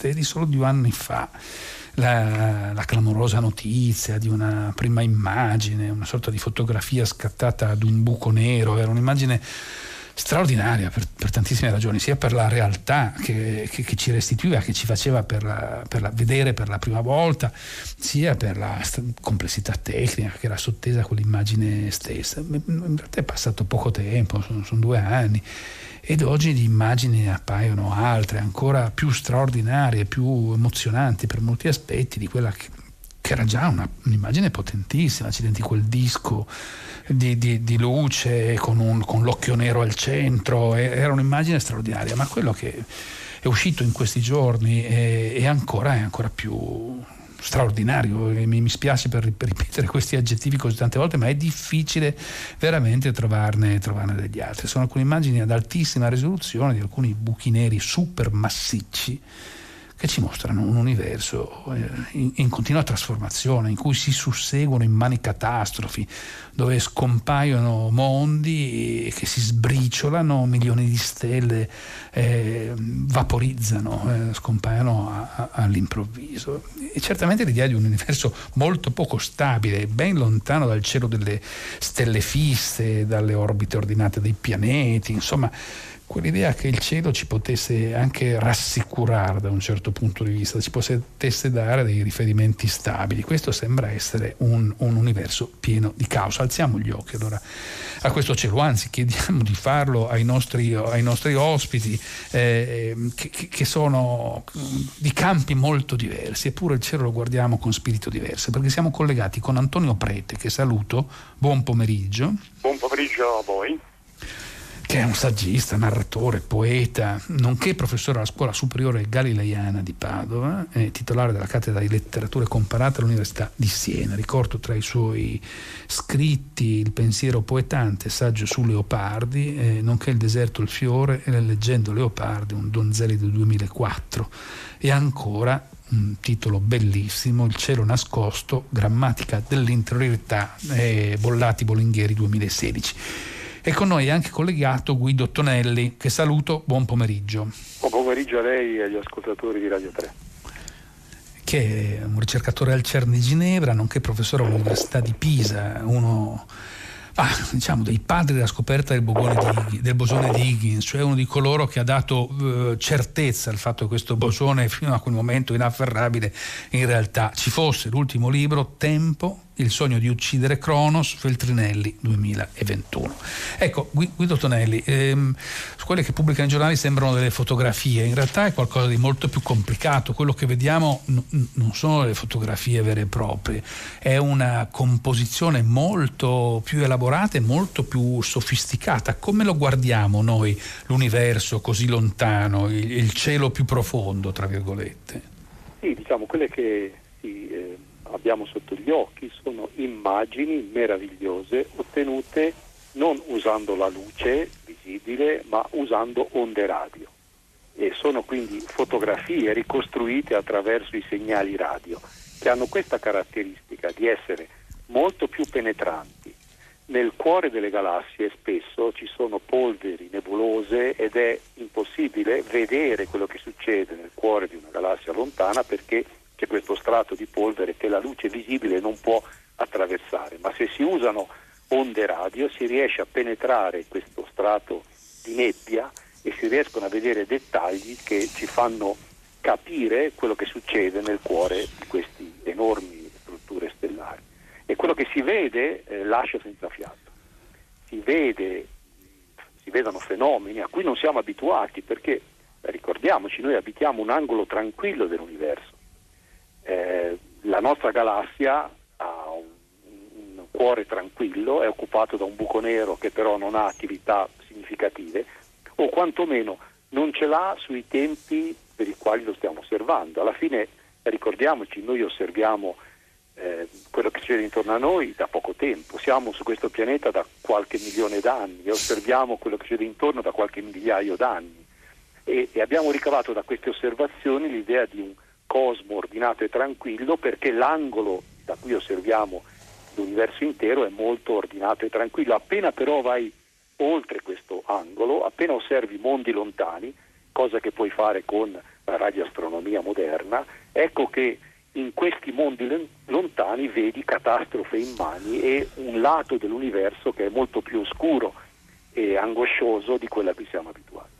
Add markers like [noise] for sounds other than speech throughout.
viste di solo due anni fa. La, la, clamorosa notizia di una prima immagine, una sorta di fotografia scattata ad un buco nero, era un'immagine straordinaria per, per, tantissime ragioni, sia per la realtà che, che, che ci restituiva, che ci faceva per la, per la, vedere per la prima volta, sia per la complessità tecnica che era sottesa a quell'immagine stessa. In realtà è passato poco tempo, sono, sono due anni, ed oggi le immagini appaiono altre, ancora più straordinarie, più emozionanti per molti aspetti di quella che, che era già una, un'immagine potentissima, accidenti quel disco di, di, di luce con, un, con, l'occhio nero al centro, era un'immagine straordinaria, ma quello che è uscito in questi giorni è, è, ancora, è ancora, più straordinario mi, mi spiace per, ripetere questi aggettivi così tante volte ma è difficile veramente trovarne, trovarne degli altri. Sono alcune immagini ad altissima risoluzione di alcuni buchi neri super massicci che ci mostrano un universo eh, in, in, continua trasformazione, in cui si susseguono immani catastrofi, dove scompaiono mondi che si sbriciolano, milioni di stelle eh, vaporizzano, eh, scompaiono a, a, all'improvviso. E certamente l'idea di un universo molto poco stabile, ben lontano dal cielo delle stelle fisse, dalle orbite ordinate dei pianeti, insomma quell'idea che il cielo ci potesse anche rassicurare da un certo punto di vista, ci potesse dare dei riferimenti stabili. Questo sembra essere un, un universo pieno di caos. Alziamo gli occhi allora a questo cielo, anzi chiediamo di farlo ai nostri, ai nostri ospiti eh, che, che, sono di campi molto diversi, eppure il cielo lo guardiamo con spirito diverso, perché siamo collegati con Antonio Prete, che saluto. Buon pomeriggio. Buon pomeriggio a voi che è un saggista, narratore, poeta, nonché professore alla Scuola Superiore Galileiana di Padova, è titolare della cattedra di letteratura comparata all'Università di Siena. Ricordo tra i suoi scritti Il pensiero poetante, saggio su Leopardi, eh, nonché Il deserto, il fiore e Le leggendo Leopardi, un Donzelli del 2004. E ancora un titolo bellissimo, Il cielo nascosto, grammatica dell'interiorità, eh, Bollati Bolinghieri 2016. E con noi è anche collegato Guido Tonelli, che saluto, buon pomeriggio. Buon pomeriggio a lei e agli ascoltatori di Radio 3 che è un ricercatore al CERN di Ginevra, nonché professore all'Università di Pisa, uno ah, diciamo, dei padri della scoperta del, di, del, bosone di Higgins, cioè uno di coloro che ha dato eh, certezza al fatto che questo bosone fino a quel momento inafferrabile in realtà ci fosse. L'ultimo libro, Tempo, il sogno di uccidere Cronos, Feltrinelli 2021. Ecco, Guido Tonelli, ehm, quelle che pubblicano i giornali sembrano delle fotografie, in realtà è qualcosa di molto più complicato, quello che vediamo n- non sono le fotografie vere e proprie, è una composizione molto più elaborata e molto più sofisticata. Come lo guardiamo noi l'universo così lontano, il, il cielo più profondo, tra virgolette? Sì, diciamo, quelle che... Sì, eh abbiamo sotto gli occhi sono immagini meravigliose ottenute non usando la luce visibile ma usando onde radio e sono quindi fotografie ricostruite attraverso i segnali radio che hanno questa caratteristica di essere molto più penetranti. Nel cuore delle galassie spesso ci sono polveri nebulose ed è impossibile vedere quello che succede nel cuore di una galassia lontana perché questo strato di polvere che la luce visibile non può attraversare, ma se si usano onde radio si riesce a penetrare questo strato di nebbia e si riescono a vedere dettagli che ci fanno capire quello che succede nel cuore di queste enormi strutture stellari. E quello che si vede eh, lascia senza fiato. Si, vede, si vedono fenomeni a cui non siamo abituati perché, ricordiamoci, noi abitiamo un angolo tranquillo dell'universo eh, la nostra galassia ha un, un, cuore tranquillo, è occupato da un buco nero che però non ha attività significative, o quantomeno non ce l'ha sui tempi per i quali lo stiamo osservando. Alla fine ricordiamoci, noi osserviamo eh, quello che succede intorno a noi da poco tempo, siamo su questo pianeta da qualche milione d'anni e osserviamo quello che succede intorno da qualche migliaio d'anni e, e abbiamo ricavato da queste osservazioni l'idea di un cosmo ordinato e tranquillo perché l'angolo da cui osserviamo l'universo intero è molto ordinato e tranquillo. Appena però vai oltre questo angolo, appena osservi mondi lontani, cosa che puoi fare con la radioastronomia moderna, ecco che in questi mondi lontani vedi catastrofe immani e un lato dell'universo che è molto più oscuro e angoscioso di quello a cui siamo abituati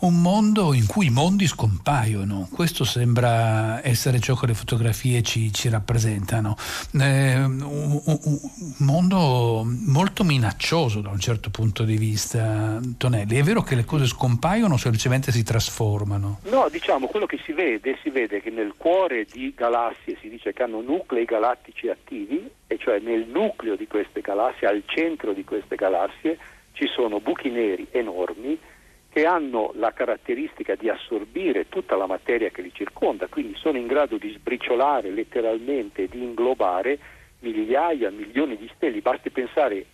un mondo in cui i mondi scompaiono. Questo sembra essere ciò che le fotografie ci, ci rappresentano. Eh, un, un, mondo molto minaccioso da un certo punto di vista, Tonelli. È vero che le cose scompaiono o semplicemente si trasformano? No, diciamo, quello che si vede, si vede che nel cuore di galassie si dice che hanno nuclei galattici attivi, e cioè nel nucleo di queste galassie, al centro di queste galassie, ci sono buchi neri enormi che hanno la caratteristica di assorbire tutta la materia che li circonda, quindi sono in grado di sbriciolare letteralmente, di inglobare migliaia, milioni di stelle. Basti pensare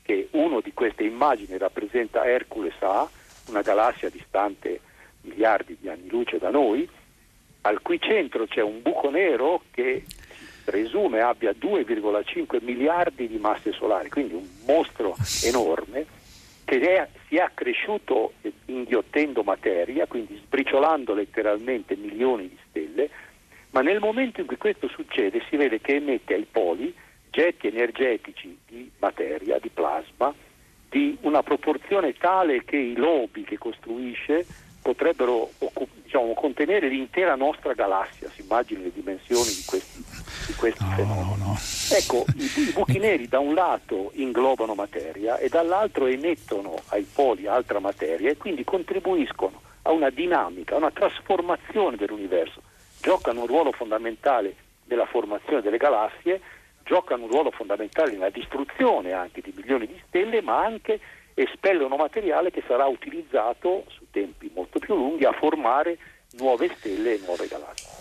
che uno di queste immagini rappresenta Hercules A, una galassia distante miliardi di anni luce da noi, al cui centro c'è un buco nero che presume abbia 2,5 miliardi di masse solari, quindi un mostro enorme che è, si è accresciuto inghiottendo materia, quindi sbriciolando letteralmente milioni di stelle, ma nel momento in cui questo succede si vede che emette ai poli getti energetici di materia, di plasma, di una proporzione tale che i lobi che costruisce potrebbero diciamo, contenere l'intera nostra galassia, si immagini le dimensioni di questi, di questi no, fenomeni. No, no. Ecco, i, i, buchi neri da un lato inglobano materia e dall'altro emettono ai poli altra materia e quindi contribuiscono a una dinamica, a una trasformazione dell'universo. Giocano un ruolo fondamentale nella formazione delle galassie, giocano un ruolo fondamentale nella distruzione anche di milioni di stelle, ma anche espellono materiale che sarà utilizzato su tempi molto più lunghi a formare nuove stelle e nuove galassie.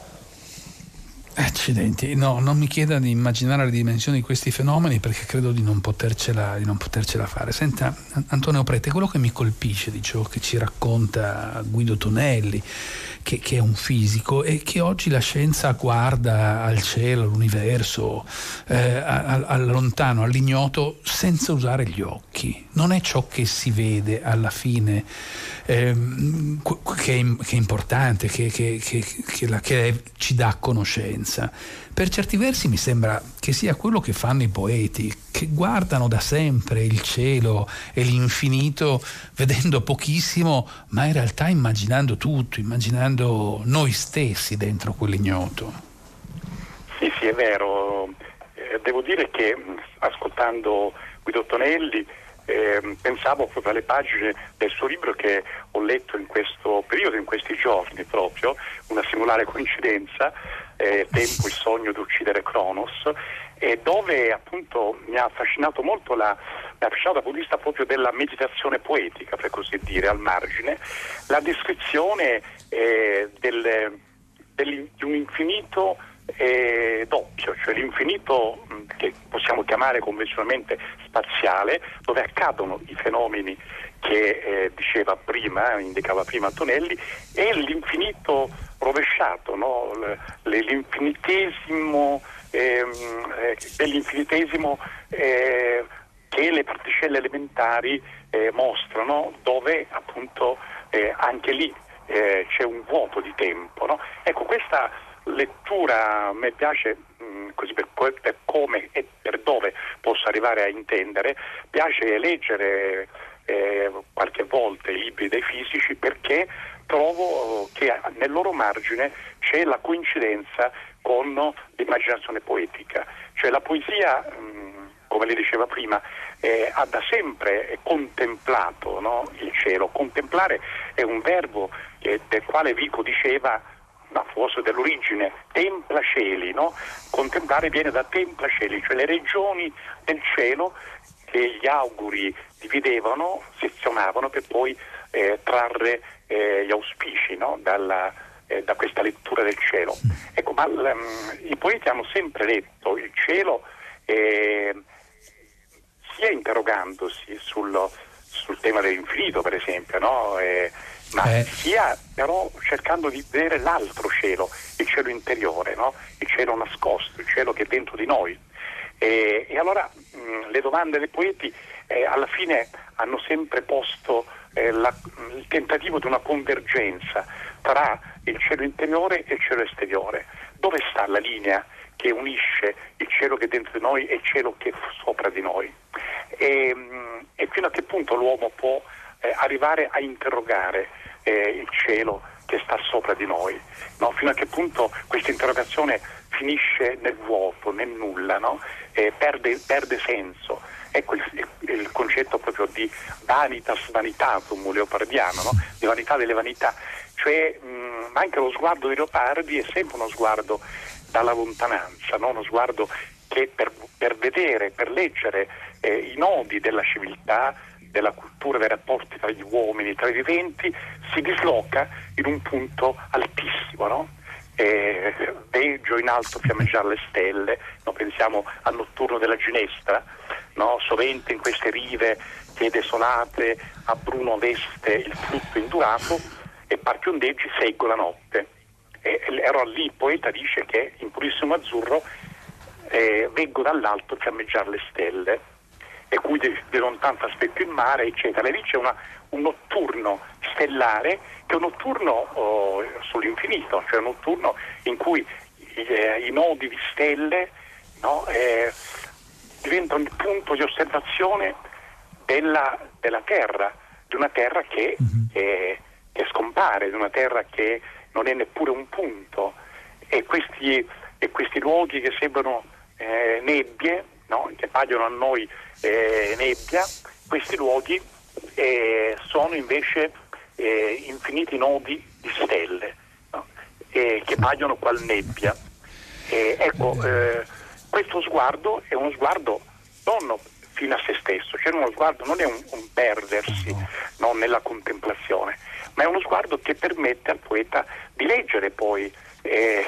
Accidenti, no, non mi chieda di immaginare le dimensioni di questi fenomeni perché credo di non potercela, di non potercela fare. Senta, Antonio Prete, quello che mi colpisce di ciò che ci racconta Guido Tonelli, che, che, è un fisico e che oggi la scienza guarda al cielo, all'universo, eh, al, lontano, all'ignoto, senza usare gli occhi. Non è ciò che si vede alla fine eh, che, è, che, è, importante, che, che la, ci dà conoscenza. Per certi versi mi sembra che sia quello che fanno i poeti, che guardano da sempre il cielo e l'infinito vedendo pochissimo, ma in realtà immaginando tutto, immaginando noi stessi dentro quell'ignoto. Sì, sì, è vero. Eh, devo dire che ascoltando Guido Tonelli eh, pensavo proprio alle pagine del suo libro che ho letto in questo periodo, in questi giorni proprio, una singolare coincidenza, eh, Tempo, il sogno di uccidere Cronos, eh, dove appunto mi ha affascinato molto la, mi ha affascinato dal punto di vista proprio della meditazione poetica, per così dire, al margine, la descrizione eh, del, del, di un infinito eh, doppio, cioè l'infinito mh, che possiamo chiamare convenzionalmente spaziale, dove accadono i fenomeni che eh, diceva prima, indicava prima Antonelli, e l'infinito rovesciato, no? l'infinitesimo, ehm, eh, dell'infinitesimo eh, che le particelle elementari eh, mostrano, dove appunto eh, anche lì eh, c'è un vuoto di tempo. No? Ecco, questa lettura me piace mh, mm, così per, per, come e per dove posso arrivare a intendere, piace leggere eh, qualche volta i libri dei fisici perché trovo che nel loro margine c'è la coincidenza con l'immaginazione poetica, cioè la poesia, come lei diceva prima, eh, ha da sempre contemplato no, il cielo. Contemplare è un verbo eh, del quale Vico diceva ma forse dell'origine, templa cieli, no? contemplare viene da templa cieli, cioè le regioni del cielo che gli auguri dividevano, sezionavano per poi eh, trarre eh, gli auspici no? Dalla, eh, da questa lettura del cielo. Ecco, ma um, i poeti hanno sempre letto il cielo eh, sia interrogandosi sul, sul, tema dell'infinito, per esempio, no? ma eh. sia però cercando di vedere l'altro cielo, il cielo interiore, no? il cielo nascosto, il cielo che è dentro di noi. E, e allora mh, le domande dei poeti eh, alla fine hanno sempre posto eh, la, il tentativo di una convergenza tra il cielo interiore e il cielo esteriore. Dove sta la linea che unisce il cielo che è dentro di noi e il cielo che è sopra di noi? E, mm, e fino a che punto l'uomo può eh, arrivare a interrogare eh, il cielo che sta sopra di noi? No? Fino a che punto questa interrogazione finisce nel vuoto, nel nulla, no? perde, perde senso ecco il, il, concetto proprio di vanitas vanitatum leopardiano, no? di vanità delle vanità, cioè mh, anche lo sguardo di Leopardi è sempre uno sguardo dalla lontananza, no? uno sguardo che per, per vedere, per leggere eh, i nodi della civiltà, della cultura, dei rapporti tra gli uomini, tra i viventi, si disloca in un punto altissimo. No? Eh, veggio in alto fiammeggiare le stelle, no? pensiamo al notturno della Ginestra, no? sovente in queste rive che desolate a bruno veste il frutto indurato e par più ondeggi seggo la notte. E, ero lì, il poeta dice che in purissimo azzurro eh, veggo dall'alto fiammeggiare le stelle e cui di, di lontano aspetto il mare, eccetera. E lì c'è una, un notturno stellare che è un notturno oh, sull'infinito, cioè un notturno in cui eh, i nodi di stelle no, eh, diventano il punto di osservazione della, della terra, di una terra che, mm-hmm. è, che, scompare, di una terra che non è neppure un punto. E questi, e questi luoghi che sembrano eh, nebbie, no? che paiono a noi eh, nebbia, questi luoghi eh, sono invece eh, infiniti nodi di stelle no? che paiono qual nebbia. ecco, eh, questo sguardo è uno sguardo non fino a se stesso, cioè uno sguardo non è un, un perdersi no, nella contemplazione, ma è uno sguardo che permette al poeta di leggere poi eh,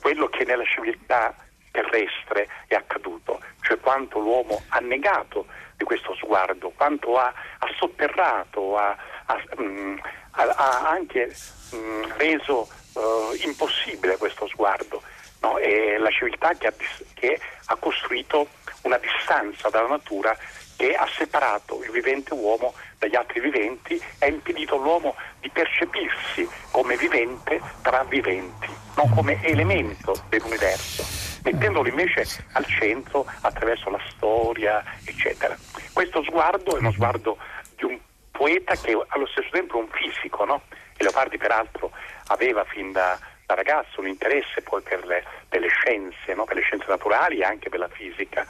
quello che nella civiltà terrestre è accaduto, cioè quanto l'uomo ha negato di questo sguardo, quanto ha, ha sotterrato, ha, ha, mh, mm, ha anche mh, mm, reso uh, impossibile questo sguardo no? è la civiltà che ha, che ha costruito una distanza dalla natura che ha separato il vivente uomo dagli altri viventi e ha impedito all'uomo di percepirsi come vivente tra viventi, non come elemento dell'universo, mettendolo invece al centro attraverso la storia, eccetera. Questo sguardo è uno sguardo di un poeta che allo stesso tempo è un fisico, no? E Leopardi peraltro aveva fin da da ragazzo un interesse poi per le, per le scienze, no? per le scienze naturali e anche per la fisica.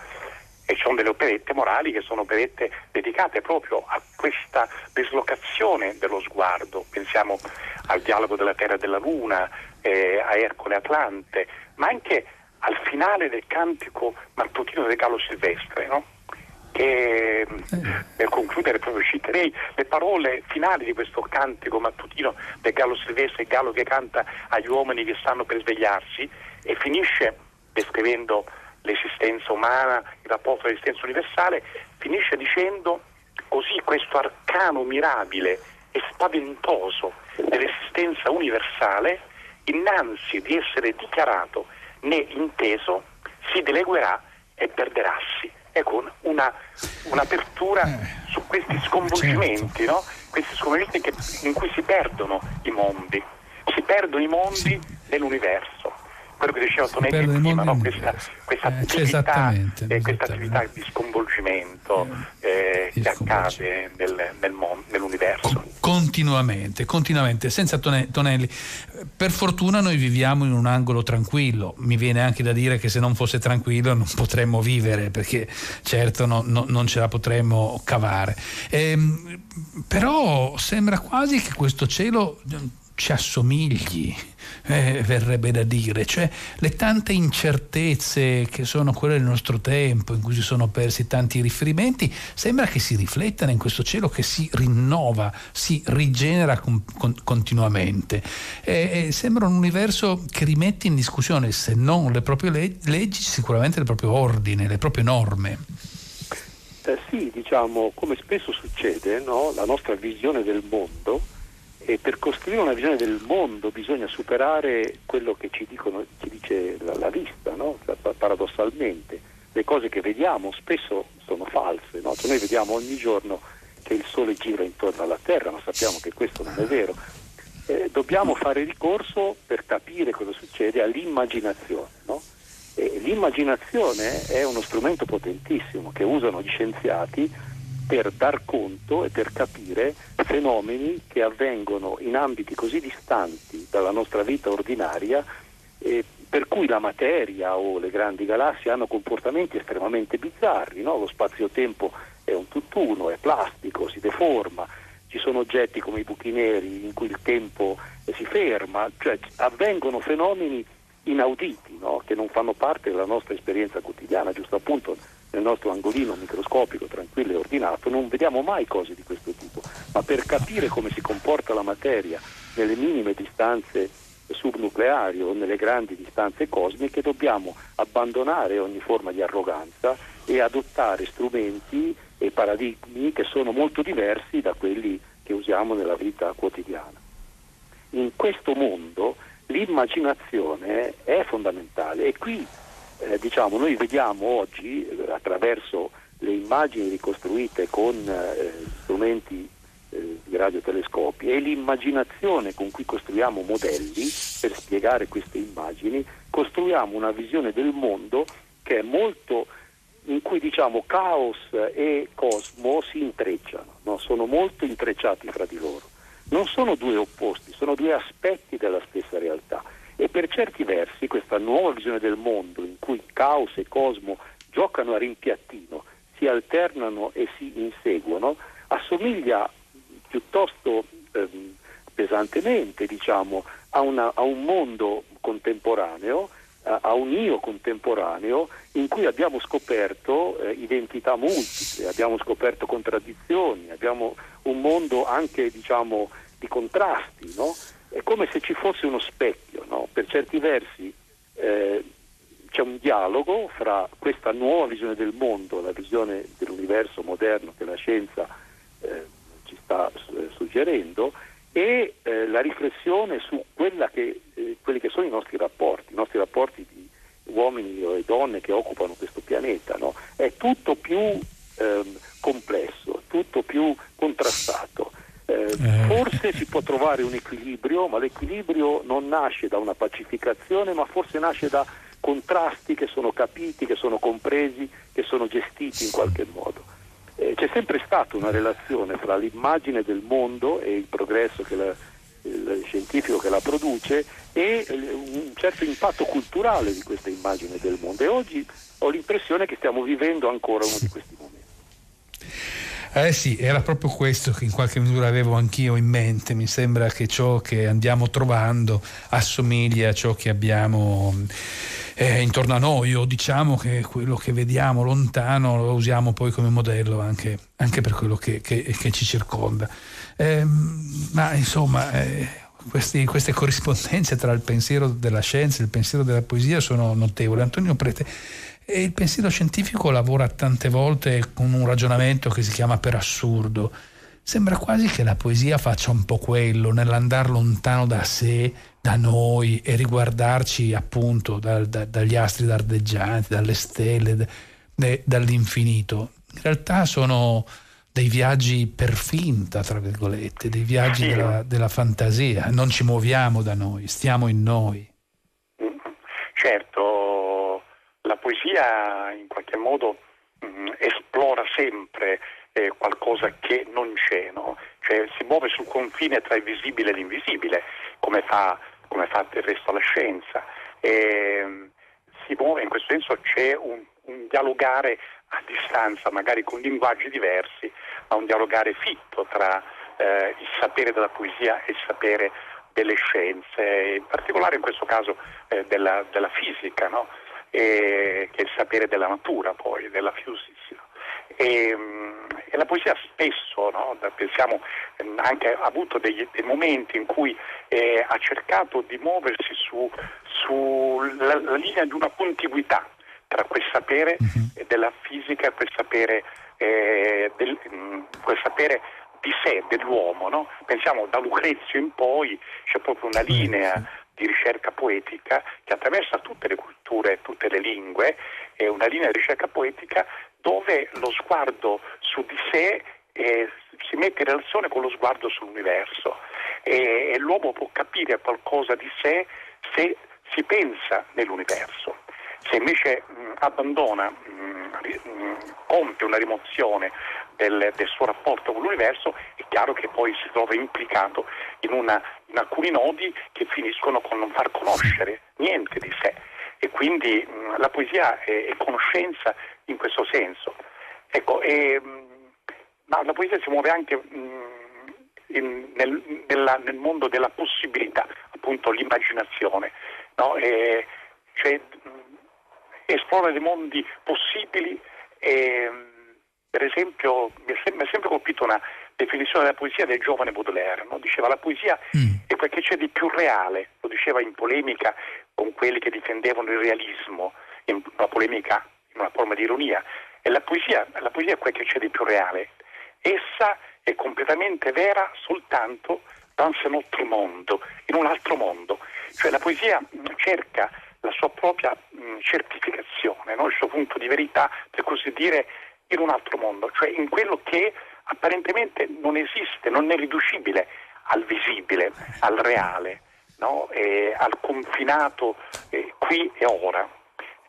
E ci sono delle operette morali che sono operette dedicate proprio a questa dislocazione dello sguardo. Pensiamo al dialogo della Terra e della Luna, eh, a Ercole Atlante, ma anche al finale del cantico mattutino del Gallo Silvestre. No? Che per concludere proprio citerei le parole finali di questo cantico mattutino del Gallo Silvestre, il gallo che canta agli uomini che stanno per svegliarsi e finisce descrivendo l'esistenza umana, il rapporto all'esistenza universale, finisce dicendo così questo arcano mirabile e spaventoso dell'esistenza universale, innanzi di essere dichiarato né inteso, si deleguerà e perderassi ecco, una, un'apertura eh, su questi sconvolgimenti, certo. no? questi sconvolgimenti che, in cui si perdono i mondi, si perdono i mondi sì. nell'universo quello che diceva Tonetti prima, no? questa, questa, eh, attività, eh, questa, attività, di sconvolgimento eh, che accade nel, nel mondo, nell'universo. Continuamente, continuamente, senza Tonelli. Per fortuna noi viviamo in un angolo tranquillo, mi viene anche da dire che se non fosse tranquillo non potremmo vivere perché certo no, no, non ce la potremmo cavare. Ehm, però sembra quasi che questo cielo ci assomigli, [laughs] eh, verrebbe da dire, cioè le tante incertezze che sono quelle del nostro tempo, in cui si sono persi tanti riferimenti, sembra che si riflettano in questo cielo che si rinnova, si rigenera con, con, continuamente. Eh, sembra un universo che rimette in discussione, se non le proprie leggi, sicuramente il proprio ordine, le proprie norme. Eh sì, diciamo, come spesso succede, no? la nostra visione del mondo e per costruire una visione del mondo bisogna superare quello che ci, dicono, ci dice la, la vista, no? paradossalmente. Le cose che vediamo spesso sono false, no? cioè noi vediamo ogni giorno che il Sole gira intorno alla Terra, ma sappiamo che questo non è vero. Eh, dobbiamo fare ricorso per capire cosa succede all'immaginazione. No? l'immaginazione è uno strumento potentissimo che usano gli scienziati per dar conto e per capire fenomeni che avvengono in ambiti così distanti dalla nostra vita ordinaria eh, per cui la materia o le grandi galassie hanno comportamenti estremamente bizzarri, no? lo spazio-tempo è un tutt'uno, è plastico, si deforma, ci sono oggetti come i buchi neri in cui il tempo si ferma, cioè avvengono fenomeni inauditi no? che non fanno parte della nostra esperienza quotidiana, giusto appunto nel nostro angolino microscopico, tranquillo e ordinato, non vediamo mai cose di questo tipo, ma per capire come si comporta la materia nelle minime distanze subnucleari o nelle grandi distanze cosmiche dobbiamo abbandonare ogni forma di arroganza e adottare strumenti e paradigmi che sono molto diversi da quelli che usiamo nella vita quotidiana. In questo mondo l'immaginazione è fondamentale e qui eh, diciamo, noi vediamo oggi eh, attraverso le immagini ricostruite con eh, strumenti eh, di radiotelescopi e l'immaginazione con cui costruiamo modelli per spiegare queste immagini, costruiamo una visione del mondo che è molto in cui diciamo caos e cosmo si intrecciano, no? sono molto intrecciati fra di loro. Non sono due opposti, sono due aspetti della stessa realtà e per certi versi questa nuova visione del mondo in cui caos e cosmo giocano a rimpiattino, si alternano e si inseguono, assomiglia piuttosto ehm, pesantemente diciamo, a, una, a, un mondo contemporaneo, a, a, un io contemporaneo in cui abbiamo scoperto eh, identità multiple, abbiamo scoperto contraddizioni, abbiamo un mondo anche diciamo, di contrasti. No? È come se ci fosse uno specchio, no? per certi versi eh, c'è un dialogo fra questa nuova visione del mondo, la visione dell'universo moderno che la scienza eh, ci sta eh, suggerendo e eh, la riflessione su che, eh, quelli che sono i nostri rapporti, i nostri rapporti di uomini e donne che occupano questo pianeta. No? È tutto più ehm, complesso, tutto più contrastato. Eh, eh, forse si può trovare un equilibrio, ma l'equilibrio non nasce da una pacificazione, ma forse nasce da contrasti che sono capiti, che sono compresi, che sono gestiti in qualche modo. Eh, c'è sempre stata una relazione fra l'immagine del mondo e il progresso che la, il scientifico che la produce e un certo impatto culturale di questa immagine del mondo e oggi ho l'impressione che stiamo vivendo ancora uno di questi. Eh sì, era proprio questo che in qualche misura avevo anch'io in mente. Mi sembra che ciò che andiamo trovando assomiglia a ciò che abbiamo eh, intorno a noi o diciamo che quello che vediamo lontano lo usiamo poi come modello anche, anche per quello che, che, che ci circonda. Eh, ma insomma... Eh, questi, queste corrispondenze tra il pensiero della scienza e il pensiero della poesia sono notevoli. Antonio Prete, e il pensiero scientifico lavora tante volte con un ragionamento che si chiama per assurdo. Sembra quasi che la poesia faccia un po' quello, nell'andare lontano da sé, da noi e riguardarci appunto da, da, dagli astri dardeggianti, dalle stelle, de, dall'infinito. In realtà sono dei viaggi per finta, tra virgolette, dei viaggi della, della fantasia. Non ci muoviamo da noi, stiamo in noi. Certo, poesia in qualche modo mh, mm, esplora sempre eh, qualcosa che non c'è, no? cioè, si muove sul confine tra il visibile e l'invisibile, come fa, come fa del resto la scienza. E, si muove, in questo senso c'è un, un dialogare a distanza, magari con linguaggi diversi, ma un dialogare fitto tra eh, il sapere della poesia e il sapere delle scienze, in particolare in questo caso eh, della, della, fisica, no? E, che è il sapere della natura poi, della physics. E, e, la poesia spesso, no, pensiamo, anche ha avuto degli, dei momenti in cui eh, ha cercato di muoversi sulla su linea di una contiguità tra quel sapere uh-huh. della fisica e quel sapere, eh, del, quel sapere di sé, dell'uomo. No? Pensiamo da Lucrezio in poi c'è proprio una linea di ricerca poetica che attraversa tutte le culture, tutte le lingue, è una linea di ricerca poetica dove lo sguardo su di sé eh, si mette in relazione con lo sguardo sull'universo e, e l'uomo può capire qualcosa di sé se si pensa nell'universo. Se invece mh, abbandona, mh, mh, compie una rimozione del, del, suo rapporto con l'universo, è chiaro che poi si trova implicato in, una, in alcuni nodi che finiscono con non far conoscere niente di sé. E quindi la poesia è, è, conoscenza in questo senso. Ecco, e, ma la poesia si muove anche in, nel, nella, nel, mondo della possibilità, appunto l'immaginazione. No? E, cioè, esplora dei mondi possibili e, per esempio mi è, sempre, mi è, sempre, colpito una definizione della poesia del giovane Baudelaire, no? diceva la poesia mm. è quel che c'è di più reale, lo diceva in polemica con quelli che difendevano il realismo, in una polemica, in una forma di ironia, e la poesia, la poesia è quel che c'è di più reale, essa è completamente vera soltanto dans un altro mondo, in un altro mondo, cioè la poesia cerca la sua propria mh, certificazione, no? il suo punto di verità, per così dire, in un altro mondo, cioè in quello che apparentemente non esiste, non è riducibile al visibile, al reale, no? al confinato eh, qui e ora.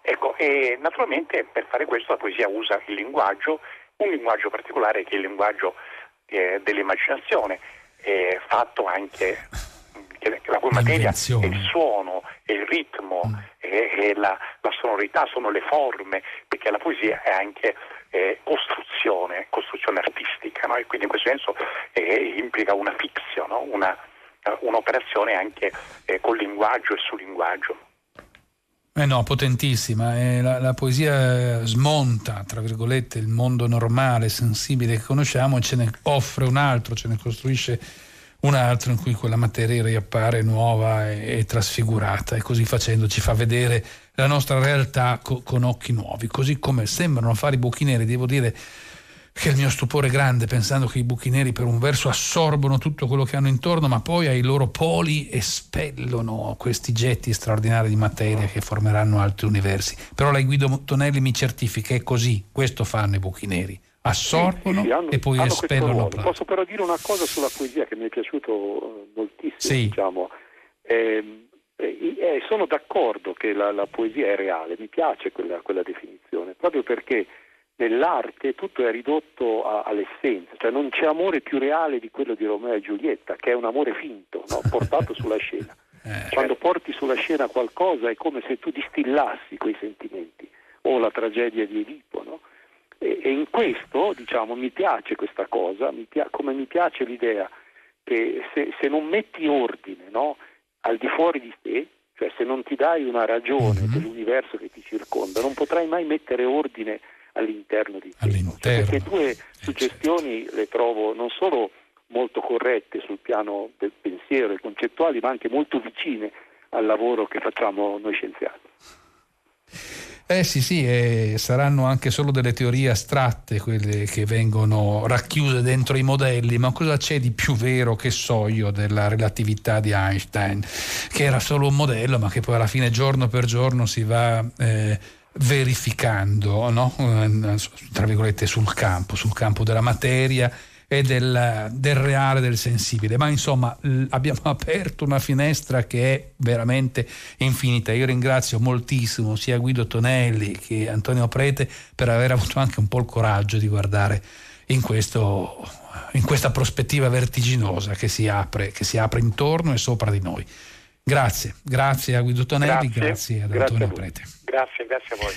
Ecco, e naturalmente per fare questo la poesia usa il linguaggio, un linguaggio particolare che è il linguaggio eh, dell'immaginazione, eh, fatto anche che la cui materia è il suono, è il ritmo, mm. è, è la, la, sonorità, sono le forme, perché la poesia è anche eh, costruzione, costruzione artistica, no? e quindi in questo senso eh, implica una fiction, no? una, un'operazione anche eh, col linguaggio e sul linguaggio. Eh no, potentissima. Eh, la, la, poesia smonta, tra virgolette, il mondo normale, sensibile che conosciamo e ce ne offre un altro, ce ne costruisce un altro in cui quella materia riappare nuova e, e trasfigurata e così facendo ci fa vedere la nostra realtà co, con occhi nuovi, così come sembrano fare i buchi neri, devo dire che il mio stupore è grande pensando che i buchi neri per un verso assorbono tutto quello che hanno intorno, ma poi ai loro poli espellono questi getti straordinari di materia che formeranno altri universi. Però lei Guido Tonelli mi certifica è così, questo fanno i buchi neri assorbono sì, sì, hanno, e poi espellono. Posso però dire una cosa sulla poesia che mi è piaciuto moltissimo. Sì. Diciamo. Eh, eh, sono d'accordo che la, la, poesia è reale, mi piace quella, quella, definizione, proprio perché nell'arte tutto è ridotto a, all'essenza, cioè non c'è amore più reale di quello di Romeo e Giulietta, che è un amore finto, no? [laughs] portato sulla scena. Eh. Quando porti sulla scena qualcosa è come se tu distillassi quei sentimenti, o la tragedia di Edipo, no? E, e in questo, diciamo, mi piace questa cosa, mi pia- come mi piace l'idea che se, se non metti ordine no, al di fuori di te, cioè se non ti dai una ragione mm-hmm. dell'universo che ti circonda, non potrai mai mettere ordine all'interno di te. All'interno. Cioè, queste due suggestioni le trovo non solo molto corrette sul piano del pensiero e concettuali, ma anche molto vicine al lavoro che facciamo noi scienziati. Eh sì, sì, eh, saranno anche solo delle teorie astratte quelle che vengono racchiuse dentro i modelli, ma cosa c'è di più vero che so io della relatività di Einstein, che era solo un modello, ma che poi alla fine giorno per giorno si va eh, verificando, no? Eh, tra virgolette, sul campo, sul campo della materia e del, del, reale, del sensibile. Ma insomma abbiamo [laughs] aperto una finestra che è veramente infinita. Io ringrazio moltissimo sia Guido Tonelli che Antonio Prete per aver avuto anche un po' il coraggio di guardare in, questo, in questa prospettiva vertiginosa che si, apre, che si apre intorno e sopra di noi. Grazie, grazie a Guido Tonelli, grazie, grazie ad Antonio grazie Prete. Grazie, grazie a voi.